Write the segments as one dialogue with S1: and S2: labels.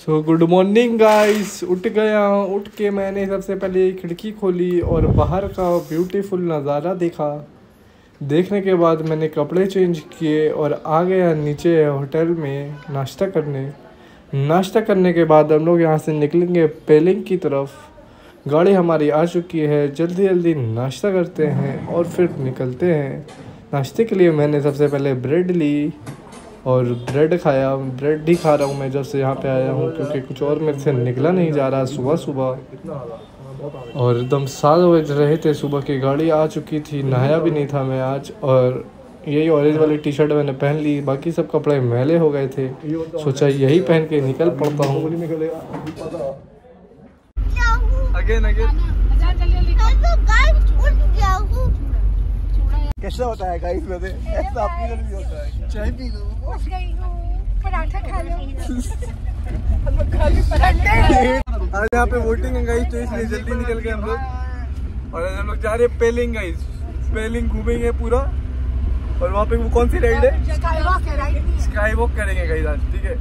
S1: So good morning guys उठ गया उठ के मैंने सबसे पहले खिड़की खोली और बाहर का ब्यूटीफुल नज़ारा देखा। देखने के बाद मैंने कपड़े चेंज किए और आ गया नीचे होटल में नाश्ता करने। नाश्ता करने के बाद हम लोग यहाँ से निकलेंगे पेलिंग की तरफ़। गाड़ी हमारी आ चुकी है। जल्दी जल्दी नाश्ता करते हैं और फिर निकलते हैं। नाश्ते के लिए मैंने सबसे पहले ब्रेड ली। और ब्रेड खाया ब्रेड ही खा रहा हूँ मैं जब से यहाँ पे आया हूँ क्योंकि कुछ और मेरे से निकला नहीं जा रहा सुबह सुबह। और एकदम सात बज रहे थे सुबह की गाड़ी आ चुकी थी नहाया भी नहीं था मैं आज और यही ऑरेंज वाली टी शर्ट मैंने पहन ली बाकी सब कपड़े मैले हो गए थे। सोचा यही पहन के निकल पड़ता हूँ। अगेन अगेन
S2: कैसा होता है गाइस वैसे ऐसा अपनी तरफ़ भी होता है। चाय पी लो।
S3: उठ गई हूँ। पराठा खा लो।
S1: आज यहाँ पे वोटिंग है गाइस तो इसलिए जल्दी निकल गए हम लोग। और हम लोग जा रहे हैं पेलिंग गाइस पेलिंग घूमेंगे पूरा। और वहाँ पे वो कौन सी राइड है? स्काई वॉक करेंगे गाइस आज ठीक है?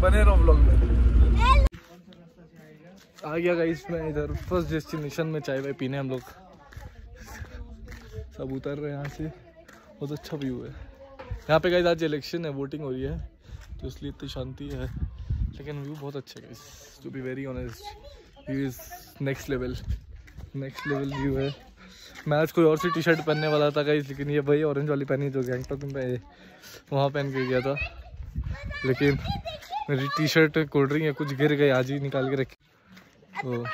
S1: बने रहो ब्लॉग में। आ गया गाइस मैं इधर फ़र्स्ट डेस्टिनेशन में चाय वाय पीने हम लोग। सब उतर रहे हैं यहाँ से। बहुत अच्छा व्यू है। यहाँ पे गाइस आज इलेक्शन है वोटिंग हो रही है तो इसलिए इतनी शांति है। लेकिन व्यू बहुत अच्छा है to be very honest view is next level next level view है। मैं आज कोई और सी टी शर्ट पहनने वाला था गाइस लेकिन ये वही ऑरेंज वाली पहनी जो गैंगटॉक में वहाँ पहन के गया था। लेकिन मेरी टी शर्ट कोल्ड ड्रिंक है कुछ गिर गई आज ही निकाल के रखी। तो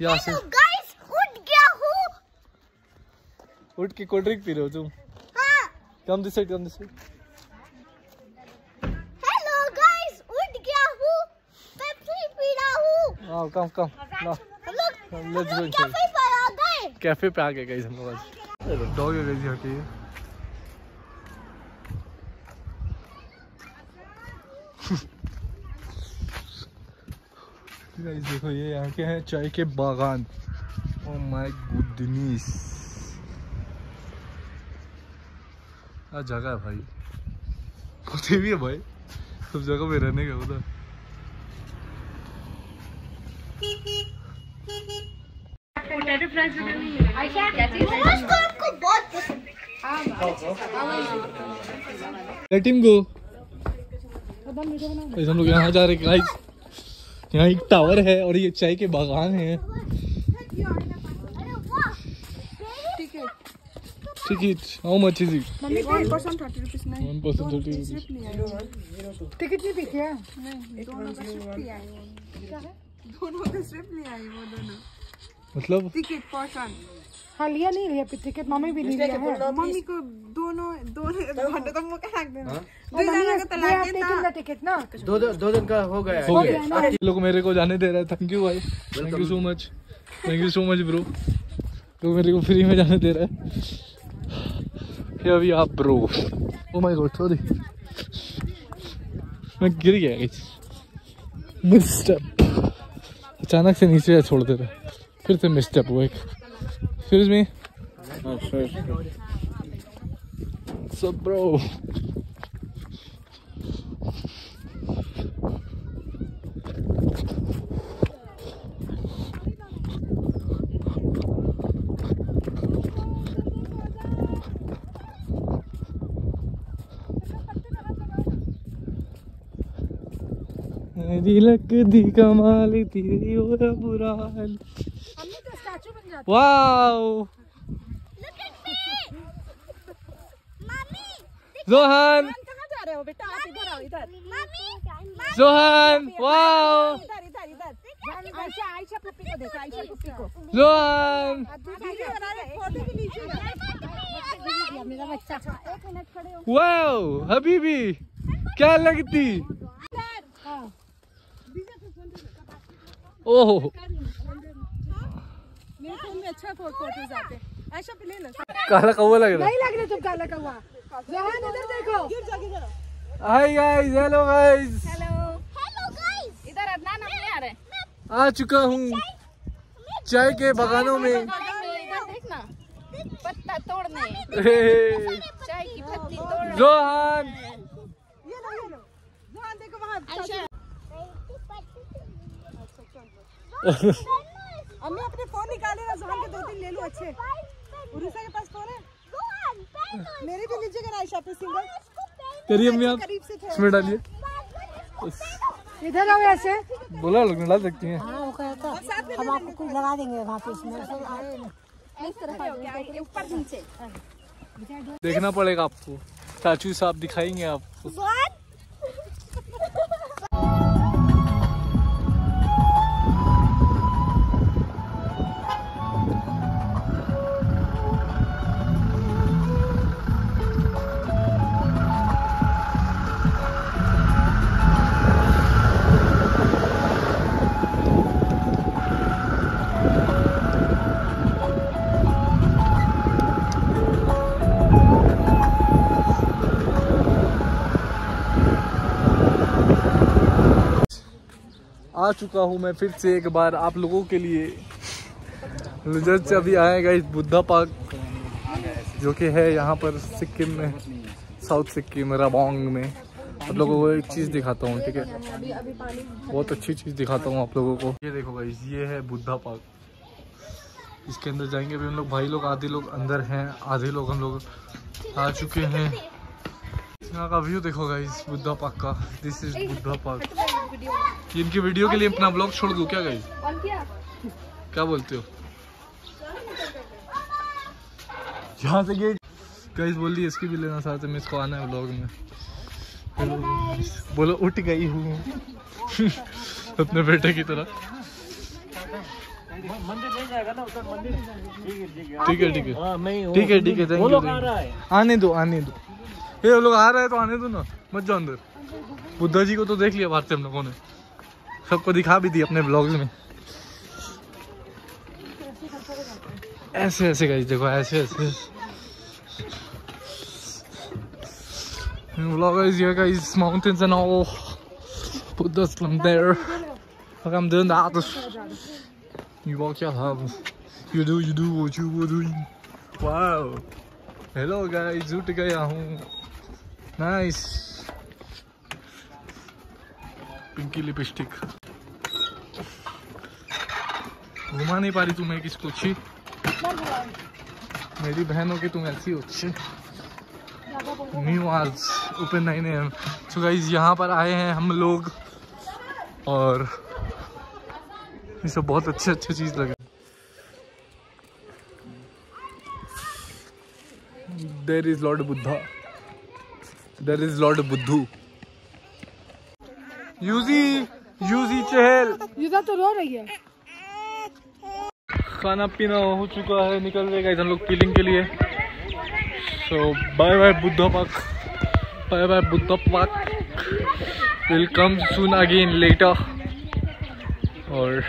S1: यहाँ से
S3: गाइस उठ गया हूँ
S1: उठ के कोल्ड ड्रिंक पी रहे हो तुम।
S3: हाँ।
S1: Come this side come this side
S3: hello guys उठ गया हूँ। पेप्सी पी रहा हूँ।
S1: आओ कम कम
S3: हम लोग लोग
S1: inside.
S3: कैफ़े पर आ गए।
S1: कैफ़े पे आ गए गाइस हम लोग आज। डॉग है गाइस के गाइस देखो ये यहाँ के हैं चाय के बागान। ओह माय गुडनेस आ जगह है भाई। कुछ भी है भाई। सब जगह पे रहने का उधर।
S3: आपको बहुत पसंद।
S1: लेट हिम गो हम लोग यहाँ जा रहे गाइस यहाँ एक टावर है और ये चाय के बागान है
S3: अरे वाह
S1: ticket how much is it
S4: one percent thirty rupees नहीं
S1: one percent thirty rupees
S4: ticket नहीं दिखे नहीं दोनों का स्ट्रिप ले आई वो। दोनों का स्ट्रिप ले आई वो दोनों।
S1: मतलब?
S4: टिकट पर्सन
S5: हाँ लिया नहीं लिया टिकट मम्मी भी नहीं लिया है।
S4: मम्मी को दोनों दोनों घंटे तक मुझे रख देना। दो
S5: मम्मी
S4: जना का तो लाके था।
S5: टिकट ना?
S2: दो दो दो दिन का हो गया
S1: हो। गया लोग मेरे को जाने दे रहे हैं। थैंक यू भाई thank you so much thank you so much bro लोग मेरे को फ्री में जाने दे रहे हैं। Here we are bro. Oh my god sorry. मैं गिर गया गाइस मिसस्टेप अचानक से नीचे छोड़ दे रहा। फिर से मिसस्टेप हुआ एक। फिर me. सब bro? मेरी लक दी कमाल तेरी और बुरा हाल।
S5: तो स्टैचू बन जाता
S1: वाओ! जोहान।
S5: कहाँ जा रहे हो बेटा? आप इधर आओ इधर।
S3: Mommy! Mommy!
S1: Johan wow.
S5: इधर इधर इधर। आयशा आयशा पुप्पी को देखो आयशा पुप्पी को।
S1: जोहान।
S5: वीडियो बना रहे फ़ोटो भी लीजिए मेरा बच्चा। एक मिनट खड़े हो।
S1: वाओ हबीबी क्या लगती? ओह।
S4: मेरे फ़ोन में अच्छा
S1: काला कौवा लग रहा
S5: नहीं लग रहा तुम काला कौवा। जहान इधर देखो।
S1: Hi guys hello guys
S3: Hello guys!
S4: इधर अदनान अपने आ रहे
S1: आ चुका हूँ। चाय के बगानों में।
S4: पत्ता तोड़ने।
S1: हे,
S4: चाय की पत्ती तोड़
S1: जोहान
S4: ये लो ये लो। जहाँ देखो वहाँ
S5: अम्मी अपने फ़ोन निकाले ना जहान के दो तीन ले लो अच्छे। उरुसा के पास फ़ोन है? मेरे भी लीजिएगा ना शॉपिंग सिंगल
S1: करिए अम्मी आप
S5: करीब से थे।
S1: इसमें डालिए।
S5: इधर आओ ऐसे
S1: बोला लोग डाल सकती हैं।
S5: हाँ वो कहता हम आपको कुछ लगा देंगे वहाँ पे इसमें। आए ना।
S4: ऊपर नीचे।
S1: देखना पड़ेगा आपको। चाचू साहब दिखाएँगे आपको आ चुका हूँ मैं फिर से एक बार आप लोगों के लिए। जस्ट से अभी आएगा इस बुद्धा पार्क, जो कि है यहाँ पर सिक्किम में, साउथ सिक्किम, रबोंग में। आप लोगों को एक चीज़ दिखाता हूँ, ठीक है? बहुत अच्छी चीज़ दिखाता हूँ आप लोगों को। ये देखो गाइस ये है बुद्धा पार्क। इसके अंदर जाएँगे अभी हम लोग, भाई लोग आधे लोग अंदर हैं, आधे लोग हम लोग आ चुके हैं। यहाँ का व्यू देखो गाइस बुद्धा पार्क का। This is Buddha park. ये इनकी वीडियो के लिए अपना ब्लॉग छोड़ दूँ क्या
S4: कौन किया?
S1: क्या बोलते हो? यहाँ से गेट गाइस बोल दी इसकी भी लेना साथ में इसको आना है ब्लॉग में। बोलो उठ गई हूँ। अपने बेटे की तरह। ठीक है ठीक है। ठीक है ठीक है थैंक यू आने दो आने दो। ये लोग आ रहे हैं तो आने दो ना मत जाओ अंदर। बुद्धा जी को तो देख लिया बाहर से हम लोगों ने सबको दिखा भी दी अपने ब्लॉग्स में ऐसे ऐसे गाइस देखो ऐसे ऐसे Vlog is here guys, mountains and all. Put the slum there. Look, I'm doing that. You walk your hub. You do, you do what you were doing. Wow. Hello guys, उठ गया हूँ. Nice. Pinky lipstick घुमा नहीं पा रही तू मैं किसको, छी? मेरी बहन कि तुम ऐसी हो न्यू आज open nine AM so guys यहाँ पर आए हैं हम लोग और ये सब बहुत अच्छे अच्छे चीज़ लगे। There is lord Buddha there is lord बुद्धू यूजी यूजी चहल।
S5: युदा तो रो रही है।
S1: खाना पीना हो चुका है निकल रहे गाइस हम लोग पीलिंग के लिए। So bye bye Buddha park bye bye Buddha park will come soon again later और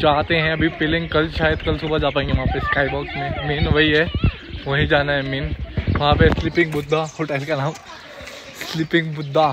S1: चाहते हैं अभी पिलिंग कल शायद कल सुबह जा पाएँगे वहाँ पे स्काई बॉक्स में। मेन वही है वहीं जाना है मेन वहाँ पे स्लीपिंग बुद्धा होटल का नाम।
S6: Sleeping Buddha.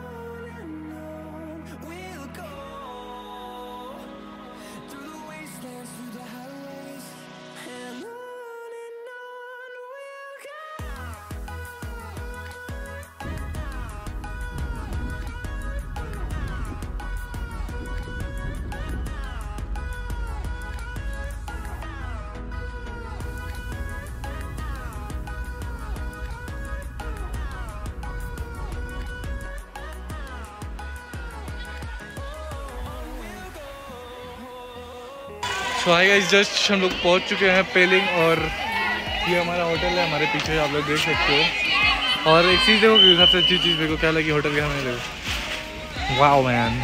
S1: so guys just हम लोग पहुँच चुके हैं पेलिंग और ये हमारा होटल है हमारे पीछे आप लोग देख सकते हो। और एक चीज़ देखो कि सबसे अच्छी चीज़ देखो क्या लगी होटल के हमें देखो। वाओ मैन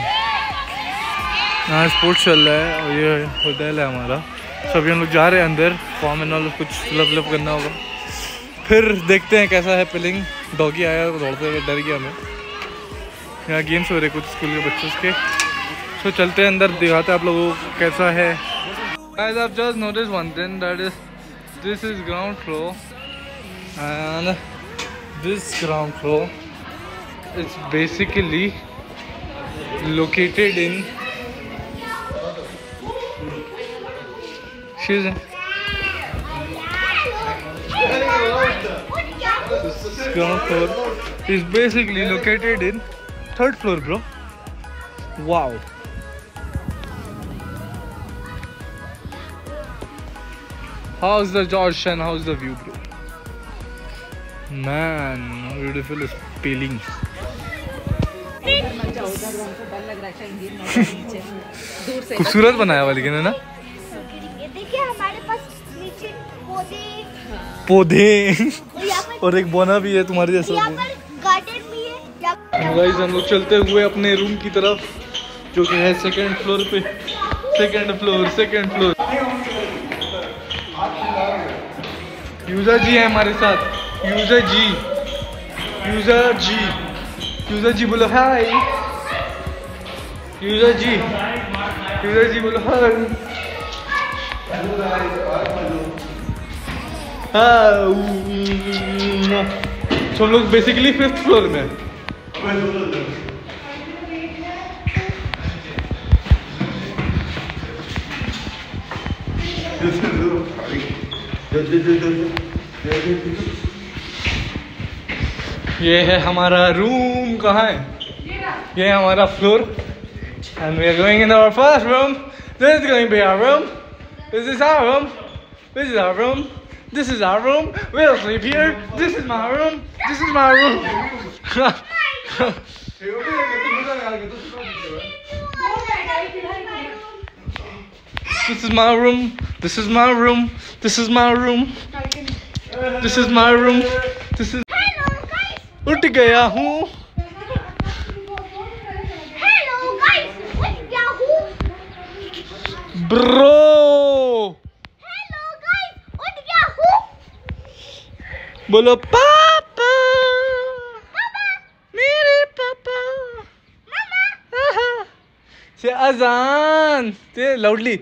S1: यहाँ स्पोर्ट्स चल रहा है और ये होटल है हमारा। तो अभी हम लोग जा रहे हैं अंदर फॉर्म एंड ऑल कुछ फिलअप विलअप करना होगा। फिर देखते हैं कैसा है पिलिंग। डॉगी आया तो दौड़ते हुए डर गया हमें। यहाँ गेम्स हो रहे कुछ स्कूल के बच्चों के। तो चलते हैं अंदर दिखाते हैं आप लोगों को कैसा है। Guys, I've just noticed one thing that is this is ground floor and this ground floor is basically located in excuse me. This ground floor is basically located in third floor bro. Wow how's the George and how's the view bro? Man how beautiful is peeling खूबसूरत बनाया हुआ लेकिन है ना?
S3: देखिए हमारे पास नीचे पौधे।
S1: पौधे।
S3: और
S1: एक बोना भी है तुम्हारे जैसा
S3: पर गार्डन भी है
S1: गाइस हम लोग चलते हुए अपने रूम की तरफ़ जो कि है सेकंड फ्लोर पे। Second floor second floor user जी है हमारे साथ। यूज़र जी। यूज़र जी। यूज़र जी बोलो हाय यूज़र जी। यूज़र जी बोलो हाय हाँ, हम लोग बेसिकली फिफ्थ फ्लोर में। ये है हमारा रूम कहाँ है ये है हमारा floor and we are going in our first room this is going be our room this is our room this is our room this is our room we will sleep here this is my room this is my This is my room. This is my room. This is my room. This is my room. This is
S3: Hello guys.
S1: उठ गया हूँ
S3: Hello guys. उठ गया हूँ.
S1: Bro
S3: Hello guys. उठ गया हूँ.
S1: बोलो पापा मेरे पापा से अजान से loudly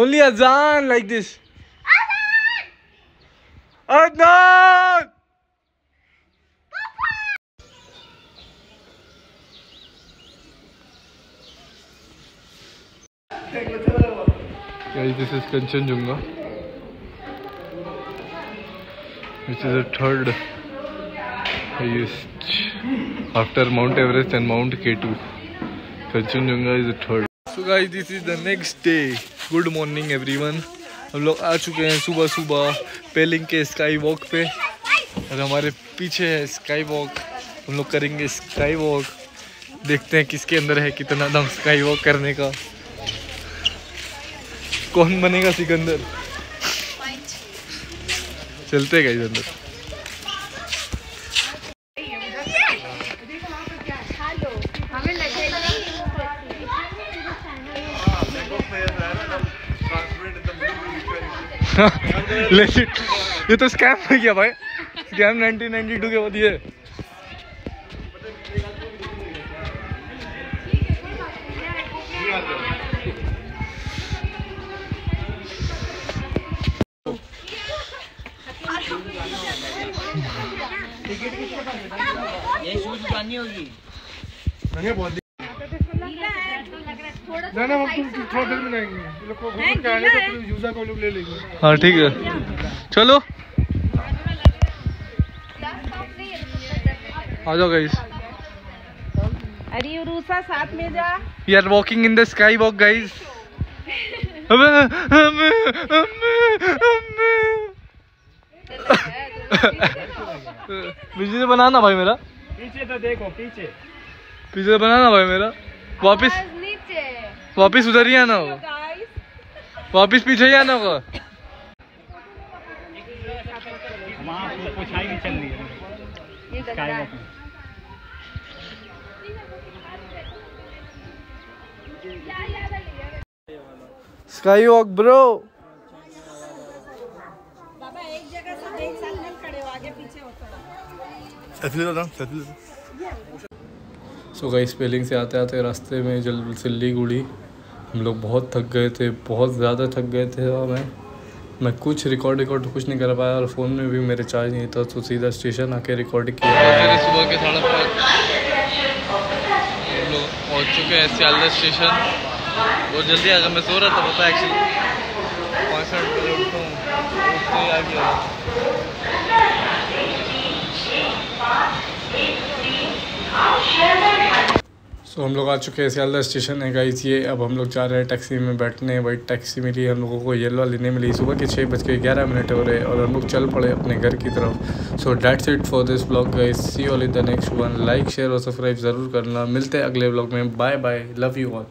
S1: Only Azan like this. Azan! Adnan! Guys, this is Kanchenjunga, which is the third highest after Mount Everest and Mount K2. Kanchenjunga is the third. So guys, this is the next day. Good morning everyone. हम लोग आ चुके हैं सुबह सुबह पेलिंग के sky walk पे। और हमारे पीछे है स्काई वॉक हम लोग करेंगे स्काई वॉक देखते हैं किसके अंदर है कितना दम स्काई वॉक करने का। कौन बनेगा सिकंदर? चलते गए अंदर। Legit. ये तो स्कैम हो गया भाई। स्कैम 1992 के बाद ये।
S2: ना ना हम तुम थोड़ा देर में जाएँगे ये लोग को घूम के आने तो यूज़र को लोग ले लेंगे।
S1: हाँ ठीक है। चलो। आ जाओ गाइस
S5: अरे रूसा साथ में जा।
S1: We are walking in the skywalk, guys. पीछे से बनाना भाई मेरा।
S2: पीछे तो देखो पीछे।
S1: पीछे से बनाना भाई मेरा। वापिस।
S4: नीचे।
S1: वापिस उधर ही आना होगा। वापिस पीछे ही आना होगा।
S2: वहाँ पुछाई भी चल रही है।
S4: ये गंदा है।
S1: Sky walk bro.
S5: बाबा एक जगह एक खड़े हो आगे पीछे होता
S1: सो गई स्पेलिंग से आते आते रास्ते में जल सिल्लीगुड़ी हम लोग बहुत थक गए थे बहुत ज़्यादा थक गए थे। और मैं मैं कुछ रिकॉर्ड रिकॉर्ड कुछ नहीं कर पाया और फ़ोन में भी मेरे चार्ज नहीं था तो सीधा स्टेशन आके रिकॉर्ड किया।
S7: सुबह के साढ़े पाँच हम लोग पहुँच चुके हैं सियालदा स्टेशन बहुत जल्दी आ गया मैं सो रहा था पता एक्चुअली पाँच मिनट पहले उठता हूँ उठते ही आ गया
S1: सो हम लोग आ चुके हैं सियालदा स्टेशन है गाइस ये अब हम लोग जा रहे हैं टैक्सी में बैठने। वाइट टैक्सी मिली, हम लोगों को येलो लेने मिली। सुबह के छः बज के ग्यारह मिनट हो रहे और हम लोग चल पड़े अपने घर की तरफ़। So that's it for this blog guys see all in the next one like share और सब्सक्राइब ज़रूर करना। मिलते हैं अगले ब्लॉग में। Bye bye love you all